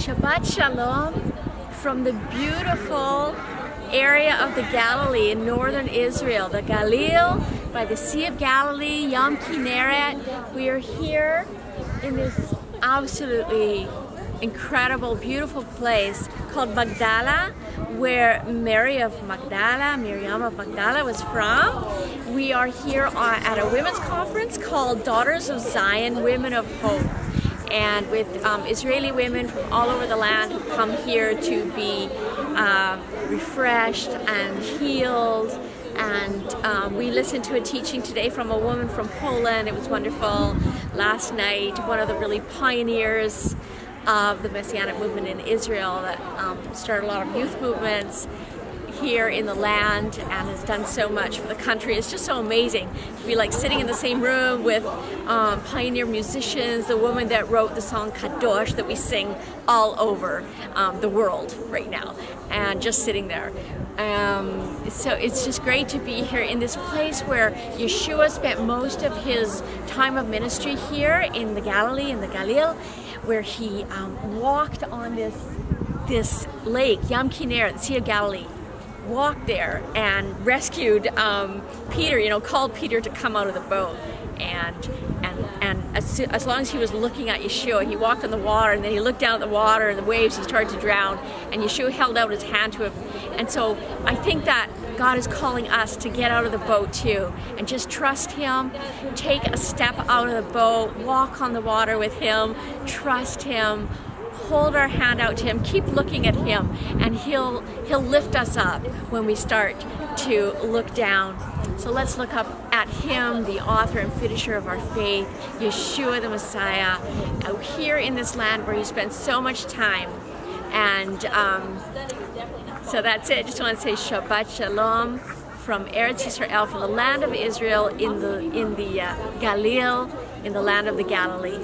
Shabbat Shalom from the beautiful area of the Galilee in northern Israel, the Galil by the Sea of Galilee, Yam Kinneret. We are here in this absolutely incredible, beautiful place called Magdala, where Mary of Magdala, Miriam of Magdala was from. We are here at a women's conference called Daughters of Zion, Women of Hope and with um, Israeli women from all over the land who come here to be uh, refreshed and healed. And um, we listened to a teaching today from a woman from Poland. It was wonderful. Last night, one of the really pioneers of the Messianic movement in Israel that um, started a lot of youth movements here in the land and has done so much for the country. It's just so amazing to be like sitting in the same room with um, pioneer musicians, the woman that wrote the song Kadosh that we sing all over um, the world right now, and just sitting there. Um, so it's just great to be here in this place where Yeshua spent most of his time of ministry here in the Galilee, in the Galil, where he um, walked on this this lake, Yam Kinneret, the Sea of Galilee, walked there and rescued um, Peter, you know, called Peter to come out of the boat. And and and as, as long as he was looking at Yeshua, he walked on the water, and then he looked down at the water and the waves. He started to drown, and Yeshua held out his hand to him. And so I think that God is calling us to get out of the boat too, and just trust Him. Take a step out of the boat, walk on the water with Him, trust Him, hold our hand out to him, keep looking at him, and he'll he'll lift us up when we start to look down. So let's look up at him, the author and finisher of our faith, Yeshua the Messiah, out here in this land where he spent so much time. And um, so that's it. Just want to say Shabbat Shalom from Eretz Israel, from the land of Israel in the in the uh, Galil, in the land of the Galilee.